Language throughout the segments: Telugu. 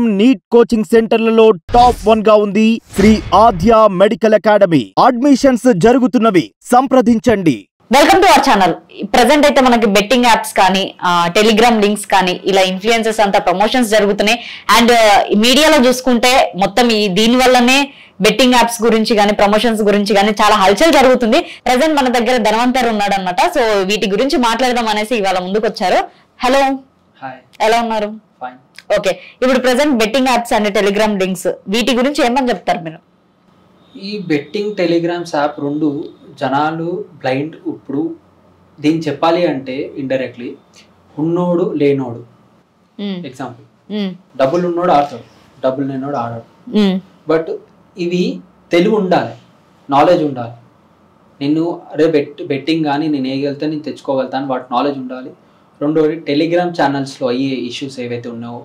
నీట్ కోచింగ్ సెంటర్లలో టాప్ వన్గా ఉంది. Sri Adya medical academy. Admissions జరుగుతున్నవి. సంప్రదించండి. Welcome to our channel present అయితే మనకి బెట్టింగ్ యాప్స్ కానీ టెలిగ్రామ్ లింక్స్ కానీ ఇలా ఇన్ఫ్లుయెన్సెస్ అంతా ప్రమోషన్స్ జరుగుతున్నాయి. అండ్ మీడియాలో చూసుకుంటే మొత్తం ఈ దీని వల్లనే బెట్టింగ్ యాప్స్ గురించి కానీ ప్రమోషన్స్ గురించి కానీ చాలా హల్చల్ జరుగుతుంది. ప్రెసెంట్ మన దగ్గర ధనవంతర్ ఉన్నాడు అనమాట సో వీటి గురించి మాట్లాడదాం అనేసి ఇవాళ ముందుకు వచ్చారు హలో హాయ్ ఎలా ఉన్నారు? ఓకే. ఇప్పుడు present betting apps and Telegram links వీటి గురించి ఏమని చెప్తారు మీరు? ఈ బెట్టింగ్ టెలిగ్రామ్స్ యాప్ రెండు జనాలు బ్లైండ్ ఇప్పుడు దీన్ని చెప్పాలి అంటే ఇండైరెక్ట్లీ ఉన్నోడు లేనోడు. Example hmm. డబ్బులు ఉన్నోడు ఆడతాడు. డబ్బులు లేనోడు ఆడాడు. బట్ ఇవి తెలివి ఉండాలి. నాలెడ్జ్ ఉండాలి. నిన్ను అరే బెట్ బెట్టింగ్ కానీ నేను వేయగలుగుతా నేను తెచ్చుకోగలుగుతా అని వాటి నాలెడ్జ్ ఉండాలి. రెండోది టెలిగ్రామ్ ఛానల్స్లో అయ్యే ఇష్యూస్ ఏవైతే ఉన్నాయో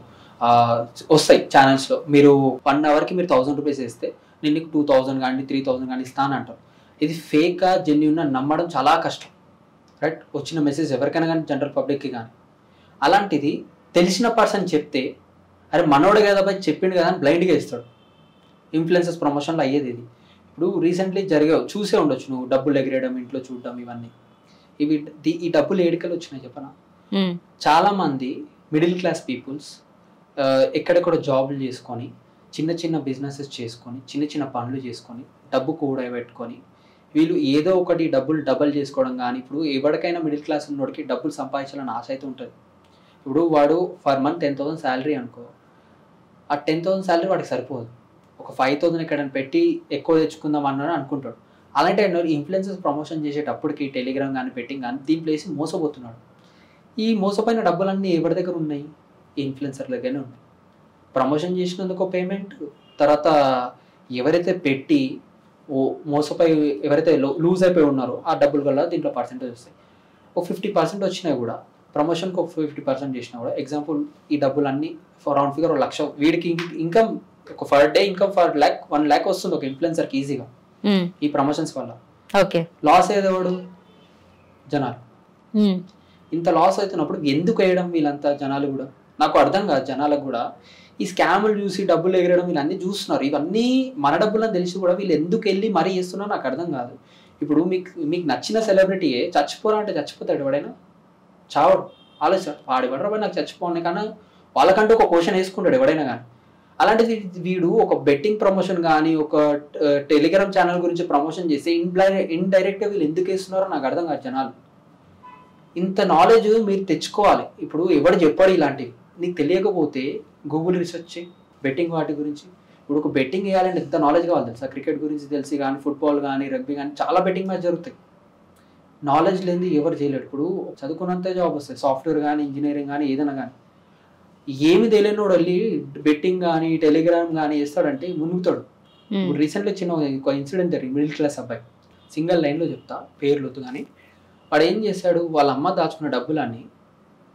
వస్తాయి ఛానల్స్లో మీరు వన్ అవర్కి మీరు థౌసండ్ రూపీస్ వేస్తే నేను నీకు టూ థౌసండ్ కానీ త్రీ థౌసండ్ కానీ ఇస్తాను అంటారు. ఇది ఫేక్గా జెన్యున్ నమ్మడం చాలా కష్టం. రైట్ వచ్చిన మెసేజ్ ఎవరికైనా కానీ జనరల్ పబ్లిక్కి కానీ. అలాంటిది తెలిసిన పర్సన్ చెప్తే అరే మనోడు కదా పోయి చెప్పిండు కదా అని బ్లైండ్గా ఇస్తాడు ఇన్ఫ్లుయెన్సెస్ ప్రమోషన్లో అయ్యేది ఇది. ఇప్పుడు రీసెంట్లీ జరిగావు చూసే ఉండొచ్చు నువ్వు డబ్బులు ఎగిరేయడం ఇంట్లో చూడడం ఇవన్నీ. ఇవి ఈ డబ్బులు ఏడికలు వచ్చినాయి చెప్పనా? మ్మ్. చాలామంది మిడిల్ క్లాస్ పీపుల్స్ ఎక్కడెక్కడ జాబులు చేసుకొని చిన్న చిన్న బిజినెసెస్ చేసుకొని చిన్న చిన్న పనులు చేసుకొని డబ్బు కూడబెట్టుకొని వీళ్ళు ఏదో ఒకటి డబ్బులు డబల్ చేసుకోవడం కానీ ఇప్పుడు ఎవరికైనా మిడిల్ క్లాస్ ఉన్నోడికి డబ్బులు సంపాదించాలని ఆశ అయితే ఉంటుంది. ఇప్పుడు వాడు for month ten thousand salary అనుకో ఆ టెన్ థౌసండ్ శాలరీ వాడికి సరిపోదు. ఒక ఫైవ్ థౌసండ్ ఎక్కడైనా పెట్టి ఎక్కువ తెచ్చుకుందాం అన్నాడు అనుకుంటాడు. అలాంటి ఇన్ఫ్లుయెన్సెస్ ప్రమోషన్ చేసేటప్పటికి టెలిగ్రామ్ కానీ పెట్టింగ్ కానీ దీంట్లో వేసి మోసపోతున్నాడు. ఈ మోసపోయిన డబ్బులన్నీ ఎవరి దగ్గర ఉన్నాయి? ఈ ఇన్ఫ్లుయెన్సర్ దగ్గరనే ఉన్నాయి ప్రమోషన్ చేసినందుకు పేమెంట్ తర్వాత ఎవరైతే పెట్టి ఓ మోసపోయి ఎవరైతే లూజ్ అయిపోయి ఉన్నారో ఆ డబ్బుల వల్ల దీంట్లో పర్సెంటేజ్ వస్తాయి. ఒక ఫిఫ్టీ పర్సెంట్ వచ్చినా కూడా ప్రమోషన్కి ఒక ఫిఫ్టీ పర్సెంట్ చేసినా కూడా ఎగ్జాంపుల్ ఈ డబ్బులన్నీ రౌండ్ ఫిగర్ ఒక లక్ష వీడికి ఇన్కమ్ ఒక for day income for lakh one lakh వస్తుంది ఒక ఇన్ఫ్లుయెన్సర్కి ఈజీగా మ్మ్. ఈ ప్రమోషన్స్ వల్ల. ఓకే లాస్ ఏదేవాడు జనాలు. మ్మ్. ఇంత లాస్ అవుతున్నప్పుడు ఎందుకు వేయడం వీళ్ళంతా జనాలు కూడా? నాకు అర్థం కాదు జనాలకు కూడా. ఈ స్కాములు చూసి డబ్బులు ఎగరడం వీళ్ళన్నీ చూస్తున్నారు. ఇవన్నీ మన డబ్బులని తెలిసి కూడా వీళ్ళు ఎందుకు వెళ్ళి మరీ చేస్తున్నారో నాకు అర్థం కాదు. ఇప్పుడు మీకు మీకు నచ్చిన సెలబ్రిటీయే చచ్చిపోరా అంటే చచ్చిపోతాడు ఎవడైనా? చావడు ఆలోచన. వాడు ఎవడరా నాకు చచ్చిపోండి కానీ వాళ్ళకంటూ ఒక క్వశ్చన్ వేసుకుంటాడు ఎవడైనా కానీ. అలాంటిది వీడు ఒక బెట్టింగ్ ప్రమోషన్ కానీ ఒక టెలిగ్రామ్ ఛానల్ గురించి ప్రమోషన్ చేసి ఇన్ ఇండైరెక్ట్గా వీళ్ళు ఎందుకు వేస్తున్నారో నాకు అర్థం కాదు జనాలు. ఇంత నాలెడ్జ్ మీరు తెచ్చుకోవాలి. ఇప్పుడు ఎవడు చెప్పాడు ఇలాంటివి? నీకు తెలియకపోతే గూగుల్ రీసెర్చ్ చేయి బెట్టింగ్ వాటి గురించి. ఇప్పుడు ఒక బెట్టింగ్ వేయాలంటే ఎంత నాలెడ్జ్ కావాలి తెలుసా? క్రికెట్ గురించి తెలిసి కానీ ఫుట్బాల్ కానీ రగ్బీ కానీ చాలా బెట్టింగ్ మ్యాచ్ జరుగుతాయి. నాలెడ్జ్ లేనిది ఎవరు చేయలేడు ఇప్పుడు చదువుకున్నంత జాబ్ వస్తాయి సాఫ్ట్వేర్ కానీ ఇంజనీరింగ్ కానీ ఏదైనా కానీ ఏమి తెలియనోడు వెళ్ళి బెట్టింగ్ కానీ టెలిగ్రామ్ కానీ చేస్తాడంటే మునుగుతాడు. రీసెంట్గా చిన్న ఒక ఇన్సిడెంట్ జరిగింది. మిడిల్ క్లాస్ అబ్బాయి. సింగిల్ లైన్లో చెప్తా పేర్లు కానీ. వాడు ఏం చేశాడు? వాళ్ళ అమ్మ దాచుకున్న డబ్బులన్నీ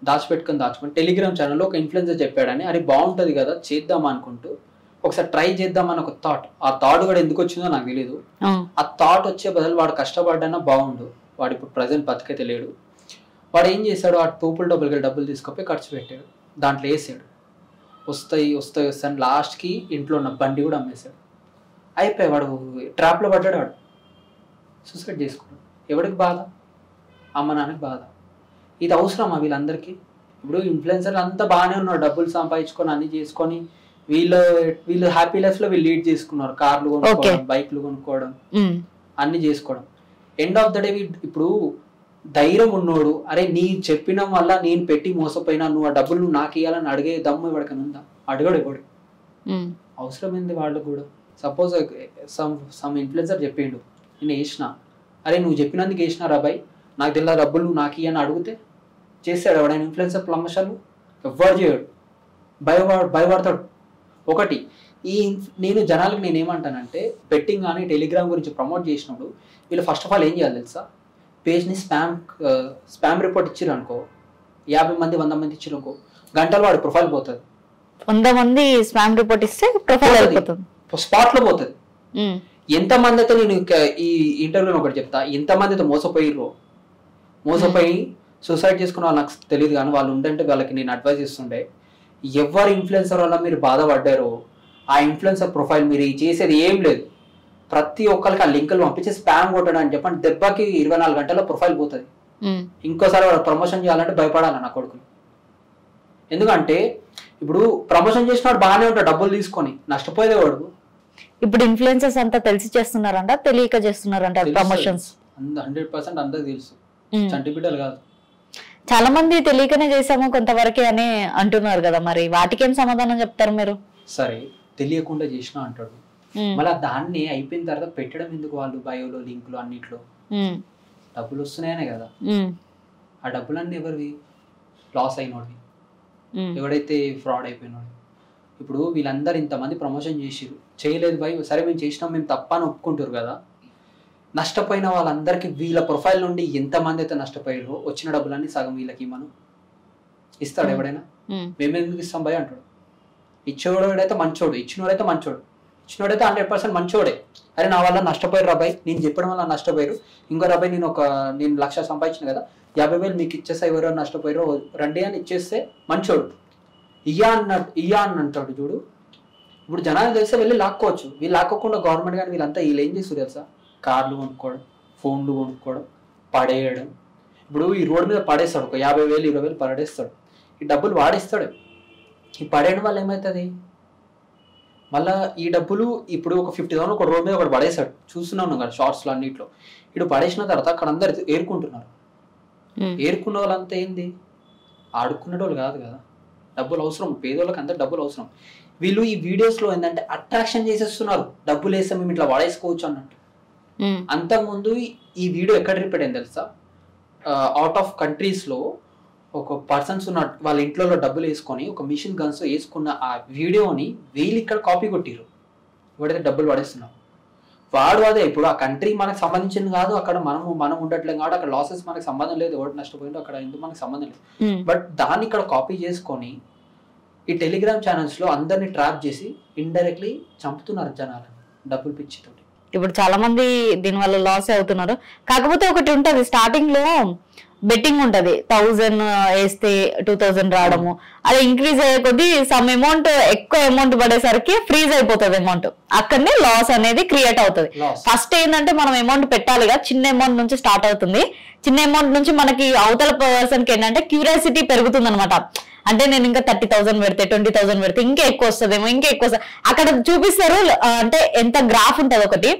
దాచిపెట్టుకొని దాచుకొని టెలిగ్రామ్ ఛానల్లో ఒక ఇన్ఫ్లుయెన్సర్ చెప్పాడని అది బాగుంటుంది కదా చేద్దాం అనుకుంటూ ఒకసారి ట్రై చేద్దామని ఒక థాట్. ఆ థాట్ కూడా ఎందుకు వచ్చిందో నాకు తెలియదు ఆ. థాట్ వచ్చే బదులు వాడు కష్టపడ్డానా బాగుండు. వాడు ఇప్పుడు ప్రజెంట్ బతికైతే లేడు. వాడు ఏం చేశాడు? ఆ తోపుల డబ్బులకి డబ్బులు తీసుకొని ఖర్చు పెట్టాడు. దాంట్లో వేసాడు. వస్తాయి వస్తాయి వస్తాయి లాస్ట్కి ఇంట్లో ఉన్న బండి కూడా అమ్మేశాడు. అయిపోయి వాడు. ట్రాప్లో పడ్డాడు వాడు. సూసైడ్ చేసుకున్నాడు. ఎవరికి బాధ? అమ్మ నాన్నకి బాధ. ఇది అవసరమా వీళ్ళందరికీ? ఇప్పుడు ఇన్ఫ్లుయెన్సర్ అంతా బాగానే ఉన్నారు డబ్బులు సంపాదించుకొని అన్ని చేసుకొని వీళ్ళు వీళ్ళు హ్యాపీ లైఫ్లో వీళ్ళు లీడ్ చేసుకున్నారు కార్లు కొనుక్కోవడం బైక్లు కొనుక్కోవడం. అన్ని చేసుకోవడం. ఎండ్ ఆఫ్ ద డే ఇప్పుడు ధైర్యం ఉన్నోడు అరే నీ చెప్పిన వల్ల నేను పెట్టి మోసపోయినా నువ్వు ఆ డబ్బులు నువ్వు నాకు ఇవ్వాలని అడిగే దమ్ము ఎవరికైనా ఉందా? అడగడు ఎవడు. మ్మ్. అవసరం ఏంది వాళ్ళకు కూడా. సపోజ్ సమ్ సమ్ ఇన్ఫ్లుయెన్సర్ చెప్పిండు నేను వేసిన అరే నువ్వు చెప్పినందుకు వేసిన రాబాయ్ నాకు తెలియదు డబ్బులు నాకు ఇయ్యని అడిగితే చేస్తాడు ఎవడైనా ఇన్ఫ్లుయెన్సర్ ప్రమోషన్లు ఎవ్వరు చేయడు. భయపడ భయపడతాడు. ఒకటి ఈ నేను జనాలకు నేను ఏమంటానంటే బెట్టింగ్ కానీ టెలిగ్రామ్ గురించి ప్రమోట్ చేసినప్పుడు వీళ్ళు ఫస్ట్ ఆఫ్ ఆల్ ఏం చేయాలి తెలుసా? పేజ్ని స్పామ్ స్పామ్ రిపోర్ట్ ఇచ్చారు అనుకో యాభై మంది వంద మంది ఇచ్చారు అనుకో గంటలు వాడి ప్రొఫైల్ పోతుంది. వంద మంది స్పామ్ రిపోర్ట్ ఇస్తే ప్రొఫైల్ స్పాట్లో పోతుంది. ఎంతమంది అయితే నేను ఈ ఇంటర్వ్యూలో ఒకటి చెప్తా ఎంతమంది అయితే మోసపోయిర్రో మోసపోయి సూసైడ్ చేసుకున్న వాళ్ళు నాకు తెలియదు కానీ వాళ్ళు ఉండంటే వాళ్ళకి నేను అడ్వైస్ ఇస్తుండే ఎవరు ఇన్ఫ్లుయెన్సర్ వల్ల మీరు బాధపడ్డారో ఆ ఇన్ఫ్లుయెన్సర్ ప్రొఫైల్ మీరు చేసేది ఏం లేదు. ప్రతి ఒక్కరికి ఆ లింకులు పంపించి స్పామ్ కొట్టడం అని చెప్పండి. దెబ్బకి ఇరవై నాలుగు గంటల్లో ప్రొఫైల్ పోతుంది. ఇంకోసారి వాడు ప్రమోషన్ చేయాలంటే భయపడాలి నా కొడుకుని. ఎందుకంటే ఇప్పుడు ప్రమోషన్ చేసినాడు బాగానే ఉంటాడు డబ్బులు తీసుకొని. నష్టపోయేదే వాడు. ఇప్పుడు ఇన్ఫ్లుయెన్సెస్ అంతా తెలిసి చేస్తున్నారంట తెలియక చేస్తున్నారంట. ప్రమోషన్స్ హండ్రెడ్ పర్సెంట్ అందరికి తెలుసు. చంటి బిడ్డలు కాదు. చాలా మంది తెలియకనే చేసాము కొంతవరకే అని అంటున్నారు కదా మరి. వాటికేం సమాధానం చెప్తారు మీరు? సరే తెలియకుండా చేసినా అంటాడు. మళ్ళీ దాన్ని అయిపోయిన తర్వాత పెట్టడం ఎందుకు వాళ్ళు బయోలో లింకులు అన్నిట్లో? డబ్బులు వస్తున్నాయనే కదా. ఆ డబ్బులన్నీ ఎవరివి? లాస్ అయినోడివి. ఎవడైతే ఫ్రాడ్ అయిపోయినాడు. ఇప్పుడు వీళ్ళందరూ ఇంతమంది ప్రమోషన్ చేసిరు చేయలేదు భయ్ సరే మేము చేసినాం మేము తప్ప అని ఒప్పుకుంటారు కదా. నష్టపోయిన వాళ్ళందరికీ వీళ్ళ ప్రొఫైల్ నుండి ఎంతమంది అయితే నష్టపోయారో వచ్చిన డబ్బులన్నీ సగం వీళ్ళకి మనం ఇస్తాడు. ఎవడైనా? మేము. ఎందుకు ఇస్తాం భయ్ అంటాడు. ఇచ్చేవాడైతే మంచోడు ఇచ్చినోడైతే మంచోడు. ఇచ్చినోడైతే హండ్రెడ్ పర్సెంట్ మంచోడే. అరే నా వల్ల నష్టపోయారు రాబాయ్ నేను చెప్పడం వల్ల నష్టపోయారు. ఇంకో రాబాయ్ నేను ఒక నేను లక్ష సంపాదించిన కదా యాభై వేలు మీకు ఇచ్చేస్తా ఎవరో నష్టపోయారో రండి అని ఇచ్చేస్తే మంచోడు. ఇయ్యా అన్నట్టు ఇయ్యా అని అంటాడు చూడు. ఇప్పుడు జనాలు తెలిస్తే వెళ్ళి లాక్కోవచ్చు. వీళ్ళు లాక్కోకుండా గవర్నమెంట్ కానీ వీళ్ళంతా వీళ్ళు ఏం చేస్తారు తెలుసా? కార్లు కొనుక్కోవడం ఫోన్లు కొనుక్కోవడం పడేయడం. ఇప్పుడు ఈ రోడ్డు మీద పడేస్తాడు ఒక యాభై వేలు ఇరవై వేలు పడేస్తాడు. ఈ డబ్బులు వాడేస్తాడు. ఈ పడేయడం వల్ల ఏమవుతుంది మళ్ళా ఈ డబ్బులు ఇప్పుడు ఒక ఫిఫ్టీ థౌసండ్ ఒక రోడ్ మీద ఒకటి పడేశాడు. చూస్తున్నాను కదా షార్ట్స్లో అన్నిట్లో. ఇటు పడేసిన తర్వాత అక్కడ అందరు ఏరుకుంటున్నారు. ఏరుకున్న వాళ్ళంతా ఏంది? ఆడుకునే వాళ్ళు కాదు కదా. డబ్బులు అవసరం. పేదోళ్ళకి అంతా డబ్బులు అవసరం. వీళ్ళు ఈ వీడియోస్లో ఏంటంటే అట్రాక్షన్ చేసేస్తున్నారు. డబ్బులు వేస్తే మేము ఇట్లా వాడేసుకోవచ్చు అన్నట్టు. అంతకుముందు ఈ వీడియో ఎక్కడ రిపీట్ అయింది తెలుసా? అవుట్ ఆఫ్ కంట్రీస్లో ఒక పర్సన్స్ ఉన్న వాళ్ళ ఇంట్లో డబ్బులు వేసుకొని ఒక మిషన్ గన్స్ వేసుకున్న ఆ వీడియోని వీళ్ళు ఇక్కడ కాపీ కొట్టిరు వాడైతే డబ్బులు పడేస్తున్నారు. వాడు అదే ఇప్పుడు ఆ కంట్రీ మనకు సంబంధించింది కాదు అక్కడ మనము మనం ఉండట్లేదు కాబట్టి అక్కడ లాసెస్ మనకు సంబంధం లేదు ఎవరు నష్టపోయిందో అక్కడ ఎందుకు మనకు సంబంధం లేదు. బట్ దాన్ని ఇక్కడ కాపీ చేసుకొని ఈ టెలిగ్రామ్ ఛానల్స్లో అందరినీ ట్రాప్ చేసి ఇండైరెక్ట్లీ చంపుతున్నారు జనాలను డబ్బులు పిచ్చితోటి. ఇప్పుడు చాలా మంది దీని వల్ల లాస్ అవుతున్నారు. కాకపోతే ఒకటి ఉంటది స్టార్టింగ్లో బెట్టింగ్ ఉంటది. థౌజండ్ వేస్తే టూ థౌజండ్ రావడము. అది ఇంక్రీజ్ అయ్యే కొద్దీ సమ్ అమౌంట్ ఎక్కువ అమౌంట్ పడేసరికి ఫ్రీజ్ అయిపోతుంది అమౌంట్ అక్కడనే లాస్ అనేది క్రియేట్ అవుతుంది. ఫస్ట్ ఏంటంటే మనం అమౌంట్ పెట్టాలిగా చిన్న అమౌంట్ నుంచి స్టార్ట్ అవుతుంది. చిన్న అమౌంట్ నుంచి మనకి అవతల పర్సన్కి ఏంటంటే క్యూరియాసిటీ పెరుగుతుంది అనమాట అంటే నేను ఇంకా థర్టీ థౌసండ్ పెడితే ట్వంటీ థౌసండ్ పెడితే ఇంకా ఎక్కువ వస్తుందేమో ఇంకా ఎక్కువ వస్తుంది అక్కడ చూపిస్తారు అంటే ఎంత గ్రాఫ్ ఉంటది ఒకటి.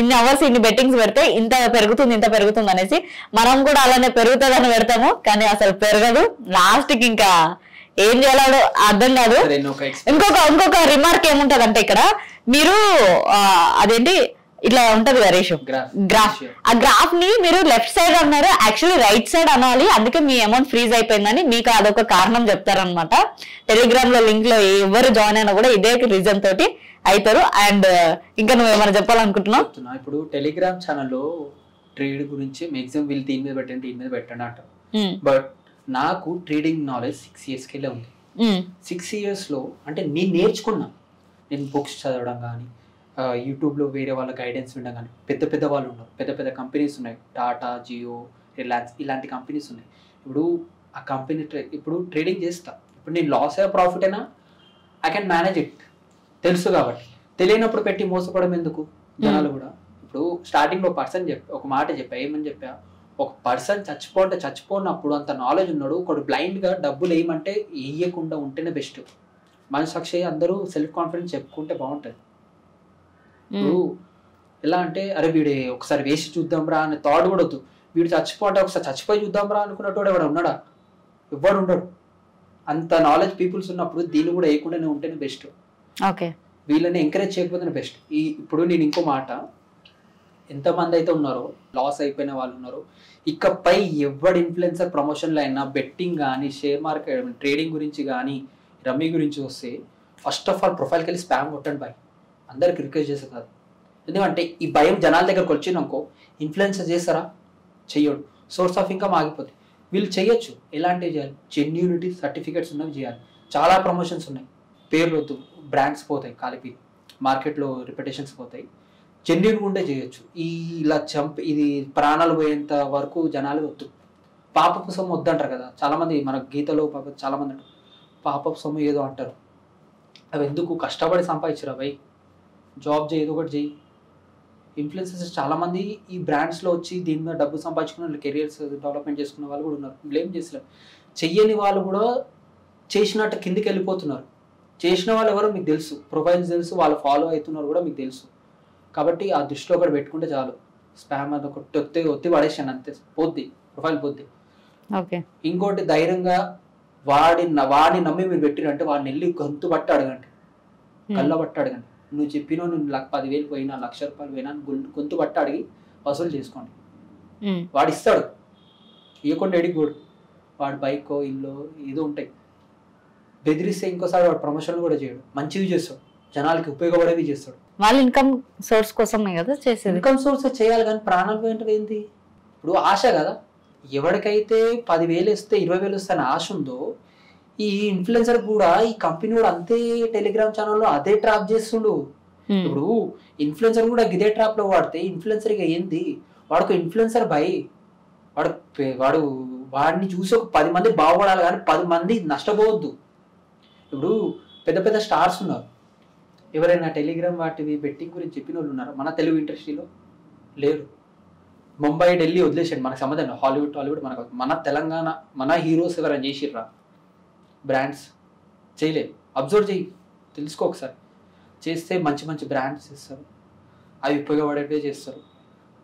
ఇన్ని అవర్స్ ఇన్ని బెట్టింగ్స్ పెడితే ఇంత పెరుగుతుంది ఇంత పెరుగుతుంది అనేసి మనం కూడా అలానే పెరుగుతుందని పెడతాము కానీ అసలు పెరగదు. లాస్ట్కి ఇంకా ఏం చేయాలో అర్థం కాదు. ఇంకొక ఇంకొక రిమార్క్ ఏముంటదంటే ఇక్కడ మీరు అదేంటి ఇట్లా ఉంటది కదా రేషియో. గ్రాఫ్. ఆ గ్రాఫ్ని మీరు లెఫ్ట్ సైడ్ అన్నారు యాక్చువల్లీ రైట్ సైడ్ అనాలి. అందుకే మీ అమౌంట్ ఫ్రీజ్ అయిపోయిందని మీకు అదొక కారణం చెప్తారనమాట టెలిగ్రామ్లో లింక్లో ఎవరు జాయిన్ అయినా కూడా ఇదే రీజన్ తోటి అవుతారు అండ్ ఇంకా నువ్వు ఏమైనా చెప్పాలనుకుంటున్నావు? ఇప్పుడు టెలిగ్రామ్ ఛానల్లో ట్రేడ్ గురించి మ్యాక్సిమం వీళ్ళు దీని మీద పెట్టండి దీని మీద పెట్టండి అంటారు. బట్ నాకు ట్రేడింగ్ నాలెడ్జ్ సిక్స్ ఇయర్స్కి వెళ్ళే ఉంది. సిక్స్ ఇయర్స్లో అంటే నేను నేర్చుకున్నా. నేను బుక్స్ చదవడం కానీ యూట్యూబ్లో వేరే వాళ్ళ గైడెన్స్ కానీ పెద్ద పెద్ద వాళ్ళు ఉన్నారు. పెద్ద పెద్ద కంపెనీస్ ఉన్నాయి. టాటా జియో రిలయన్స్ ఇలాంటి కంపెనీస్ ఉన్నాయి. ఇప్పుడు ఆ కంపెనీ ట్రే ఇప్పుడు ట్రేడింగ్ చేస్తా. ఇప్పుడు నేను లాస్ అయ్యే ప్రాఫిట్ అయినా ఐ కెన్ మేనేజ్ ఇట్ తెలుసు కాబట్టి. తెలియనప్పుడు పెట్టి మోసపోవడం ఎందుకు? జనాలు కూడా. ఇప్పుడు స్టార్టింగ్లో పర్సన్ చెప్పి ఒక మాట చెప్పా. ఏమని చెప్పా? ఒక పర్సన్ చచ్చిపోతే చచ్చిపోయినప్పుడు అంత నాలెడ్జ్ ఉన్నాడు ఒకడు బ్లైండ్గా డబ్బులు వేయమంటే వేయకుండా ఉంటేనే బెస్ట్ మన సాక్షి అందరూ సెల్ఫ్ కాన్ఫిడెన్స్ చెప్పుకుంటే బాగుంటుంది. ఇప్పుడు ఎలా అంటే అరే వీడే ఒకసారి వేసి చూద్దాం రా అనే థాట్ కూడా వద్దు. వీడు చచ్చిపోతే ఒకసారి చచ్చిపోయి చూద్దాం రా అనుకున్నట్టు ఎవడు ఉన్నాడా? ఎవ్వడు ఉండడు. అంత నాలెడ్జ్ పీపుల్స్ ఉన్నప్పుడు దీన్ని కూడా వేయకుండానే ఉంటేనే బెస్ట్ ఓకే. వీళ్ళని ఎంకరేజ్ చేయకపోతేనే బెస్ట్ ఈ ఇప్పుడు నేను ఇంకో మాట. ఎంతమంది అయితే ఉన్నారో లాస్ అయిపోయిన వాళ్ళు ఉన్నారో ఇకపై ఎవరి ఇన్ఫ్లుయెన్సర్ ప్రమోషన్లో అయినా బెట్టింగ్ కానీ షేర్ మార్కెట్ ట్రేడింగ్ గురించి కానీ రమ్మీ గురించి వస్తే ఫస్ట్ ఆఫ్ ఆల్ ప్రొఫైల్కి వెళ్ళి స్పామ్ కొట్టండి బాయ్. అందరికి రిక్వెస్ట్ చేసే కాదు ఎందుకంటే ఈ భయం జనాల దగ్గరకు వచ్చినాకో ఇన్ఫ్లుయెన్సర్ చేస్తారా? చెయ్యడు. సోర్స్ ఆఫ్ ఇన్కమ్ ఆగిపోతుంది వీళ్ళు చేయొచ్చు ఎలాంటివి చేయాలి? జెన్యూనిటీ సర్టిఫికేట్స్ ఉన్నవి చేయాలి. చాలా ప్రమోషన్స్ ఉన్నాయి. పేర్లు వద్దు. బ్రాండ్స్ పోతాయి కలిపి. మార్కెట్లో రిప్యుటేషన్స్ పోతాయి. జెన్యున్గా ఉంటే చేయొచ్చు. ఈ ఇలా చంప ఇది ప్రాణాలు పోయేంత వరకు జనాలు వద్దు. పాపపు సొమ్ము వద్దంటారు కదా. చాలామంది మన గీతలో పాప చాలామంది అంటారు. పాపపు సొమ్ము ఏదో అంటారు. అవి ఎందుకు కష్టపడి సంపాదించరా భయ్ జాబ్ చేయి ఏదో ఒకటి చేయి. ఇన్ఫ్లుయెన్సెస్ చాలా మంది ఈ బ్రాండ్స్లో వచ్చి దీని మీద డబ్బు సంపాదించుకున్న వాళ్ళు కెరియర్స్ డెవలప్మెంట్ చేసుకున్న వాళ్ళు కూడా ఉన్నారు. బ్లేమ్ చేసలేరు చెయ్యని వాళ్ళు కూడా చేసినట్టు కిందికి వెళ్ళిపోతున్నారు. చేసిన వాళ్ళు ఎవరో మీకు తెలుసు. ప్రొఫైల్స్ తెలుసు వాళ్ళు ఫాలో అవుతున్నారు కూడా మీకు తెలుసు. కాబట్టి ఆ దృష్టిలో ఒకటి పెట్టుకుంటే చాలు. స్పామ్ అది ఒకటి ఒత్తి ఒత్తి పడేసాను అంతే. పోద్ది ప్రొఫైల్ పోద్ది. ఓకే. ఇంకోటి ధైర్యంగా వాడి వాడిని నమ్మి మీరు పెట్టిరంటే వాడిని వెళ్ళి గొంతు పట్టి అడగండి. కళ్ళ పట్టి అడగండి. నువ్వు చెప్పిన లక్ష పదివేలు పోయినా లక్ష రూపాయలు పోయినా గొంతు- పట్టి అడిగి వసూలు చేసుకోండి. వాడు ఇస్తాడు. ఇవ్వకుండా ఎడిగోడు వాడు బైక్ ఇల్లు ఏదో ఉంటాయి. బెదిరిస్తే ఇంకోసారి వాడు ప్రమోషన్లు కూడా చేయడు. మంచివి చేస్తాడు. జనాలకి ఉపయోగపడేవి చేస్తాడు. వాళ్ళ ఇన్కమ్ సోర్స్ కోసమే కదా చేసేది? ఇన్కమ్ సోర్స్ చేయాలి కానీ ప్రాణాలు పోయింటే ఏంటి ఇప్పుడు ఆశ కదా. ఎవరికైతే పదివేలు ఇస్తే ఇరవై వేలు ఇస్తే అని ఆశ ఉందో ఈ ఇన్ఫ్లుయెన్సర్ కూడా ఈ కంపెనీ కూడా అంతే టెలిగ్రామ్ ఛానల్లో అదే ట్రాప్ చేస్తుండు. ఇప్పుడు ఇన్ఫ్లుయెన్సర్ కూడా ఇదే ట్రాప్లో వాడితే ఇన్ఫ్లుయెన్సర్ ఇక ఏంది? వాడు ఒక ఇన్ఫ్లుయెన్సర్ బై. వాడు వాడు వాడిని చూసి ఒక పది మంది బాగుపడాలి కానీ పది మంది నష్టపోవద్దు. ఇప్పుడు పెద్ద పెద్ద స్టార్స్ ఉన్నారు. ఎవరైనా టెలిగ్రామ్ వాటివి బెట్టింగ్ గురించి చెప్పిన వాళ్ళు ఉన్నారు? మన తెలుగు ఇండస్ట్రీలో? లేరు. ముంబై ఢిల్లీ వదిలేసాడు మనకు సంబంధం. హాలీవుడ్ టాలీవుడ్ మనకు మన తెలంగాణ మన హీరోస్ ఎవరైనా చేసిర్రా? బ్రాండ్స్ చేయలేదు అబ్జర్వ్ చేయి. తెలుసుకో ఒకసారి. చేస్తే మంచి మంచి బ్రాండ్స్ ఇస్తారు అవి ఉపయోగపడేవే చేస్తారు.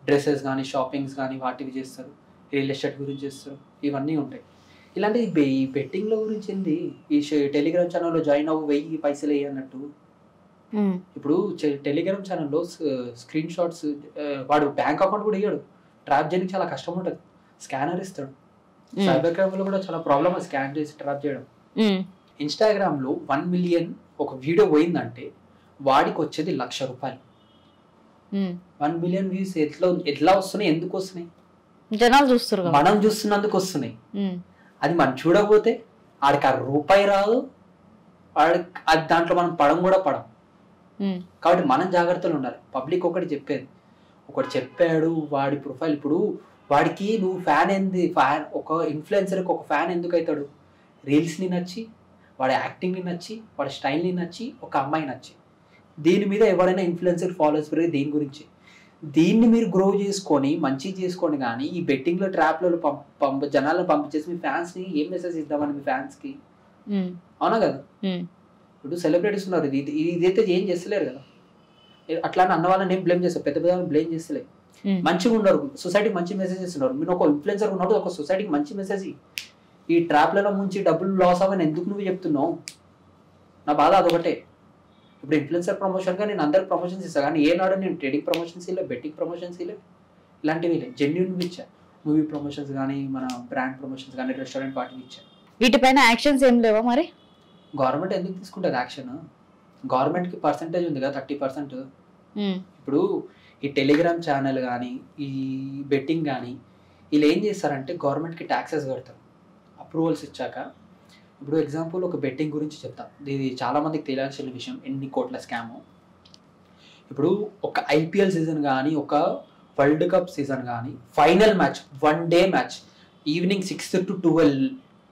డ్రెస్సెస్ కానీ షాపింగ్స్ కానీ వాటివి చేస్తారు. రియల్ ఎస్టేట్ గురించి చేస్తారు. ఇవన్నీ ఉంటాయి. ఇలాంటి ఈ బెట్టింగ్ల గురించి ఏంది? ఈ టెలిగ్రామ్ ఛానల్లో జాయిన్ అవ్వు వెయ్యి పైసలు వేయి అన్నట్టు. ఇప్పుడు టెలిగ్రామ్ ఛానల్లో స్క్రీన్ షాట్స్ వాడు బ్యాంక్ అకౌంట్ కూడా ఇయ్యాడు ట్రాప్ చేయడానికి చాలా కష్టం ఉంటుంది. స్కానర్ ఇస్తాడు. సైబర్ క్రైమ్లో కూడా చాలా ప్రాబ్లమ్ స్కాన్ చేసి ట్రాప్ చేయడం. ఇన్స్టాగ్రామ్లో వన్ మిలియన్ ఒక వీడియో పోయిందంటే వాడికి వచ్చేది లక్ష రూపాయలు. ఉమ్. వన్ మిలియన్ వ్యూస్ ఎట్లా ఎట్లా వస్తున్నాయి ఎందుకు వస్తున్నాయి? జనాలు చూస్తారు కదా. మనం చూస్తున్నందుకు వస్తున్నాయి. ఉమ్. అది మనం చూడకపోతే ఆడికి ఆ రూపాయి రాదు వాడి అది దాంట్లో మనం పడం కూడా పడం. కాబట్టి మనం జాగ్రత్తలు ఉండాలి. పబ్లిక్ ఒకటి చెప్పేది. ఒకటి చెప్పాడు వాడి ప్రొఫైల్ ఇప్పుడు వాడికి నువ్వు ఫ్యాన్ ఏంది? ఫ్యాన్ ఒక ఇన్ఫ్లుయెన్సర్కి ఒక ఫ్యాన్ ఎందుకు అవుతాడు? రీల్స్ని నచ్చి వాడి యాక్టింగ్ని నచ్చి వాడి స్టైల్ని నచ్చి ఒక అమ్మాయి నచ్చి. దీని మీద ఎవరైనా ఇన్ఫ్లుయెన్సర్ ఫాలోవర్స్ పెరిగి దీని గురించి. దీన్ని మీరు గ్రో చేసుకొని మంచి చేసుకోండి కానీ ఈ బెట్టింగ్లో ట్రాప్లలో పంప పంప జనాలను పంపించేసి మీ ఫ్యాన్స్ని ఏం మెసేజ్ ఇద్దామని మీ ఫ్యాన్స్కి. అవునా కదా. ఇప్పుడు సెలబ్రిటీస్ ఉన్నారు. ఇది ఇది- ఇదైతే ఏం చేస్తలేరు కదా? అట్లా అని అన్న వాళ్ళని ఏం బ్లేమ్ చేస్తారు? పెద్ద పెద్ద బ్లేమ్ చేస్తలే. మంచిగా ఉన్నారు. సొసైటీకి మంచి మెసేజ్ ఇస్తున్నారు. మీరు ఒక ఇన్ఫ్లుయెన్సర్ ఉన్నప్పుడు ఒక సొసైటీకి మంచి మెసేజ్. ఈ ట్రాప్లలో ముంచి డబ్బులు లాస్ అవ్వని ఎందుకు నువ్వు చెప్తున్నావు? నా బాధ అదొకటే. ఇప్పుడు ఇన్ఫ్లుయెన్సర్ ప్రమోషన్గా నేను అందరికి ప్రమోషన్స్ ఇస్తాను కానీ ఏనాడు నేను ట్రేడింగ్ ప్రమోషన్స్ ఇల్లే బెట్టింగ్ ప్రమోషన్స్ ఇల్లే ఇలాంటివి ఇల్లే జెన్యున్ ఇచ్చా. మూవీ ప్రమోషన్స్ కానీ మన బ్రాండ్ ప్రమోషన్స్ కానీ రెస్టారెంట్ వాటికి ఇచ్చా. వీటిపైన యాక్షన్స్ ఏం లేవా మరి? గవర్నమెంట్ ఎందుకు తీసుకుంటుంది యాక్షన్ గవర్నమెంట్కి పర్సంటేజ్ ఉంది కదా థర్టీ పర్సెంట్. ఇప్పుడు ఈ టెలిగ్రామ్ ఛానల్ కానీ ఈ బెట్టింగ్ కానీ వీళ్ళు ఏం చేస్తారంటే గవర్నమెంట్కి ట్యాక్సెస్ కడతారు. అప్రూవల్స్ ఇచ్చాక ఇప్పుడు ఎగ్జాంపుల్ ఒక బెట్టింగ్ గురించి చెప్తా. ఇది చాలామందికి తెలియాల్సిన విషయం ఎన్ని కోట్ల స్కామ్. ఇప్పుడు ఒక ఐపీఎల్ సీజన్ కానీ ఒక వరల్డ్ కప్ సీజన్ కానీ final match one day match evening six to twelve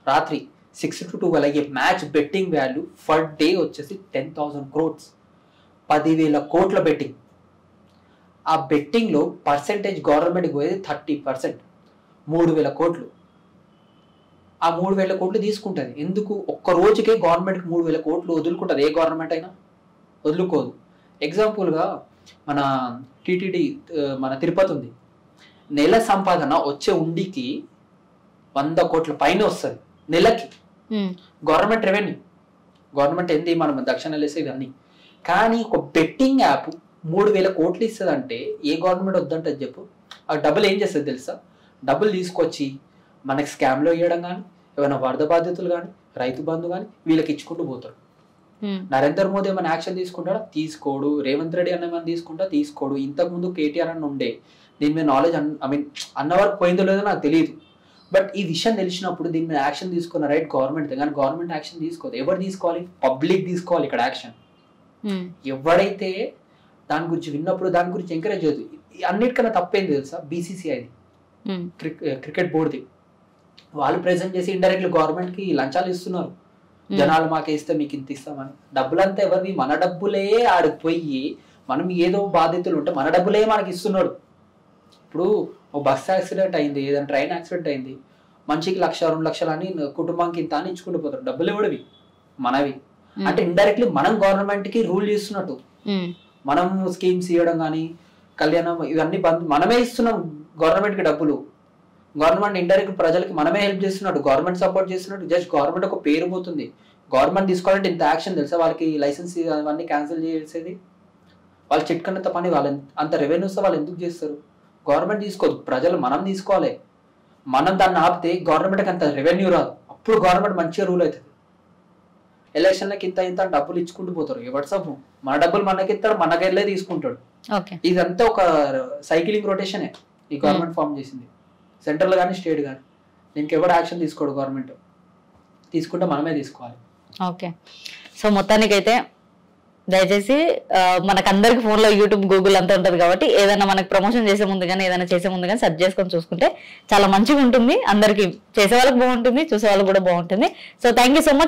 రాత్రి సిక్స్ టు ట్వెల్వ్ అయ్యే match betting value for day వచ్చేసి టెన్ థౌసండ్ క్రోడ్స్. పదివేల కోట్ల బెట్టింగ్. ఆ బెట్టింగ్లో పర్సెంటేజ్ గవర్నమెంట్కి పోయేది థర్టీ పర్సెంట్. మూడు వేల కోట్లు. ఆ మూడు వేల కోట్లు తీసుకుంటుంది. ఎందుకు? ఒక్క రోజుకే గవర్నమెంట్కి మూడు వేల కోట్లు వదులుకుంటుంది. ఏ గవర్నమెంట్ అయినా? వదులుకోదు. ఎగ్జాంపుల్గా మన టీటీడీ మన తిరుపతి ఉంది. నెల సంపాదన వచ్చే ఉండికి వంద కోట్ల పైన వస్తుంది. నెలకి. గవర్నమెంట్ రెవెన్యూ గవర్నమెంట్ ఏంది? మనం దక్షిణ వేసే ఇవన్నీ. కానీ ఒక బెట్టింగ్ యాప్ మూడు వేల కోట్లు ఇస్తుందంటే ఏ గవర్నమెంట్ వద్దంటది చెప్పు? ఆ డబ్బులు ఏం చేస్తుంది తెలుసా? డబ్బులు తీసుకొచ్చి మనకి స్కామ్లో ఇవ్వడం కానీ ఏమైనా వరద బాధ్యతలు కానీ రైతు బంధు కానీ వీళ్ళకి ఇచ్చుకుంటూ పోతారు. నరేంద్ర మోదీ ఏమైనా యాక్షన్ తీసుకుంటాడా? తీసుకోడు. రేవంత్ రెడ్డి అన్న ఏమైనా తీసుకుంటా? తీసుకోడు. ఇంతకుముందు కేటీఆర్ అన్న ఉండే. దీని మీద నాలెడ్జ్ ఐ మీన్ అన్న వరకు పోయిందో లేదో నాకు తెలియదు. బట్ ఈ విషయం తెలిసినప్పుడు దీని మీద యాక్షన్ తీసుకున్న రైట్ గవర్నమెంట్ కానీ గవర్నమెంట్ యాక్షన్ తీసుకోదు. ఎవరు తీసుకోవాలి? పబ్లిక్ తీసుకోవాలి ఇక్కడ యాక్షన్. ఎవరైతే దాని గురించి విన్నప్పుడు దాని గురించి ఎంకరేజ్ ఈ అన్నిటికన్నా తప్పేంది తెలుసా? బీసీసీఐది. క్రికెట్ బోర్డుది. వాళ్ళు ప్రెజెంట్ చేసి ఇండైరెక్ట్లీ గవర్నమెంట్కి లంచాలు ఇస్తున్నారు. జనాలు మాకు ఇస్తే మీకు ఇంత ఇస్తామని. డబ్బులంతా ఎవరివి? మన డబ్బులే ఆడికి పోయి మనం ఏదో బాధ్యతలు ఉంటే మన డబ్బులే మనకి ఇస్తున్నాడు. ఇప్పుడు ఓ బస్ యాక్సిడెంట్ అయింది ఏదైనా ట్రైన్ యాక్సిడెంట్ అయింది. మనిషికి లక్ష రెండు లక్షలు అని కుటుంబానికి ఇంత అని ఇచ్చుకుంటూ పోతారు డబ్బులు ఎవడివి? మనవి. ఉమ్. అంటే ఇండైరెక్ట్లీ మనం గవర్నమెంట్కి రూల్ చేస్తున్నట్టు. ఉమ్. మనం స్కీమ్స్ ఇవ్వడం కానీ కళ్యాణం ఇవన్నీ బంద్ మనమే ఇస్తున్నాం గవర్నమెంట్కి డబ్బులు. గవర్నమెంట్ ఇండైరెక్ట్ ప్రజలకి మనమే హెల్ప్ చేస్తున్నట్టు గవర్నమెంట్ సపోర్ట్ చేస్తున్నట్టు జస్ట్ గవర్నమెంట్ ఒక పేరు పోతుంది. గవర్నమెంట్ తీసుకోవాలంటే ఇంత యాక్షన్ తెలుసా? వాళ్ళకి లైసెన్స్ అవన్నీ క్యాన్సిల్ చేసేది? వాళ్ళు చిట్కన్నంత పని వాళ్ళు అంత రెవెన్యూస్ వాళ్ళు ఎందుకు చేస్తారు? గవర్నమెంట్ తీసుకోదు ప్రజలు మనం తీసుకోవాలి. మనం దాన్ని ఆపితే గవర్నమెంట్కి అంత రెవెన్యూ రాదు. అప్పుడు గవర్నమెంట్ మంచిగా రూల్ అవుతుంది. ఎలక్షన్లకి ఇంత ఇంత డబ్బులు ఇచ్చుకుంటూ పోతారు. ఎవరి సబ్బు మన డబ్బులు మనకి ఇస్తాడు మనకెళ్ళే తీసుకుంటాడు. ఇదంతా ఒక సైక్లింగ్ రొటేషనే ఈ గవర్నమెంట్ ఫామ్ చేసింది. సెంట్రల్ కానీ స్టేట్ కానీ దీనికి ఎవరు యాక్షన్ తీసుకోడు గవర్నమెంట్. తీసుకుంటే మనమే తీసుకోవాలి. ఓకే. సో మొత్తానికైతే దయచేసి ఆ, మనకందరికి ఫోన్లో యూట్యూబ్ గూగుల్ అంతా ఉంటుంది కాబట్టి ఏదైనా మనకు ప్రమోషన్ చేసే ముందు కానీ ఏదైనా చేసే ముందు కానీ సెర్చ్ చేసుకొని చూసుకుంటే చాలా మంచిగా ఉంటుంది అందరికి చేసే వాళ్ళకి బాగుంటుంది చూసే వాళ్ళకి కూడా బాగుంటుంది. So thank you so much.